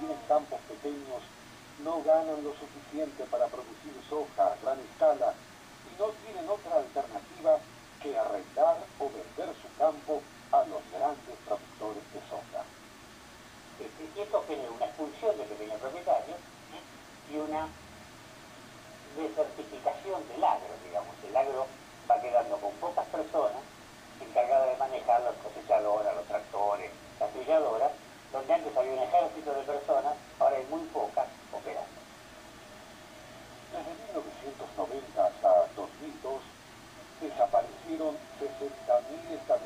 tienen campos pequeños no ganan lo suficiente para producir soja a gran escala y no tienen otra alternativa que arrendar o vender su campo a los grandes productores de soja. Esto genera una expulsión de pequeños propietarios ¿eh? y una desertificación un ejército de personas, ahora hay muy pocas operando. Desde 1990 hasta 2002 desaparecieron 60.000 estaciones